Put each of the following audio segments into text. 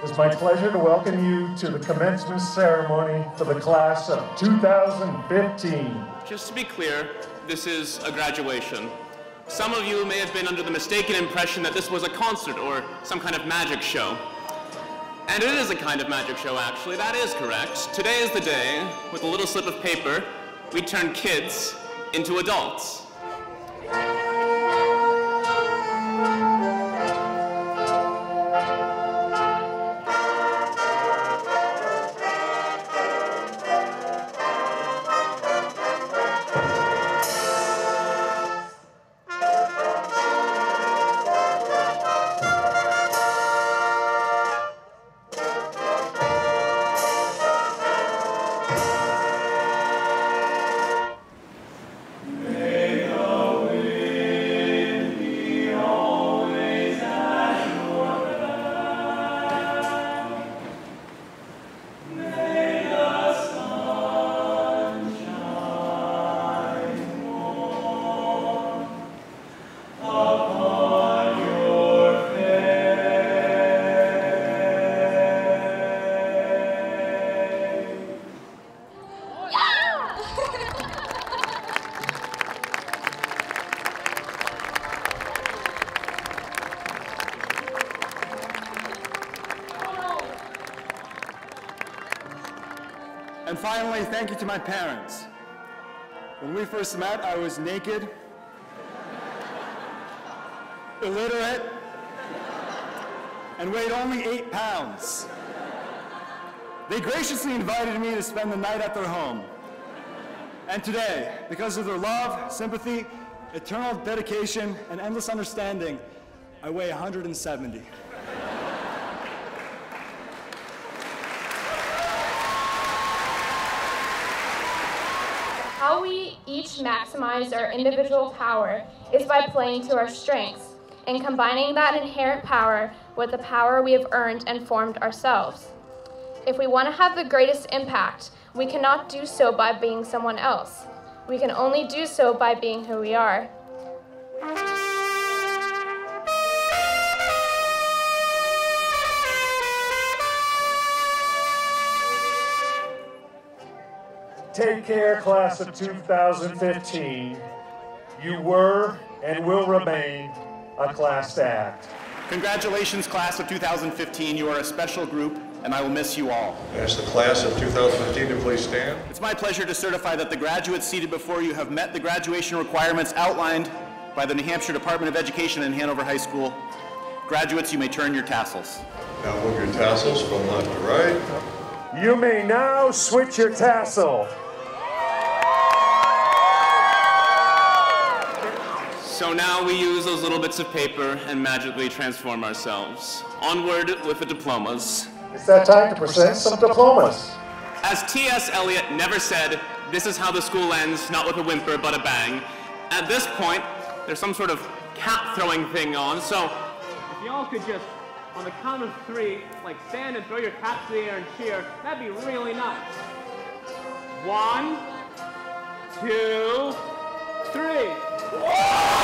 It's my pleasure to welcome you to the commencement ceremony for the class of 2015. Just to be clear, this is a graduation. Some of you may have been under the mistaken impression that this was a concert or some kind of magic show. And it is a kind of magic show, actually. That is correct. Today is the day, with a little slip of paper, we turn kids into adults. And finally, thank you to my parents. When we first met, I was naked, illiterate, and weighed only eight pounds. They graciously invited me to spend the night at their home. And today, because of their love, sympathy, eternal dedication, and endless understanding, I weigh 170. How we each maximize our individual power is by playing to our strengths and combining that inherent power with the power we have earned and formed ourselves. If we want to have the greatest impact, we cannot do so by being someone else. We can only do so by being who we are. Take care, class of 2015. You were and will remain a class act. Congratulations, class of 2015. You are a special group, and I will miss you all. Ask the class of 2015 to please stand. It's my pleasure to certify that the graduates seated before you have met the graduation requirements outlined by the New Hampshire Department of Education and Hanover High School. Graduates, you may turn your tassels. Now move your tassels from left to right. You may now switch your tassel. So now we use those little bits of paper and magically transform ourselves. Onward with the diplomas. It's that time to present some diplomas. As T.S. Eliot never said, this is how the school ends, not with a whimper, but a bang. At this point, there's some sort of cap throwing thing on, so If y'all could just, on the count of three, like stand and throw your caps in the air and cheer, that'd be really nice. One, two, three.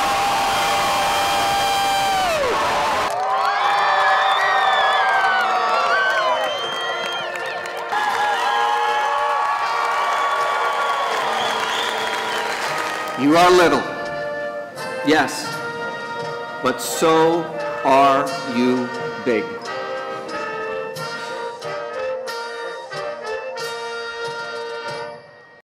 You are little, yes, but so are you big.